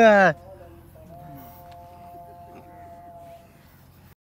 Ê!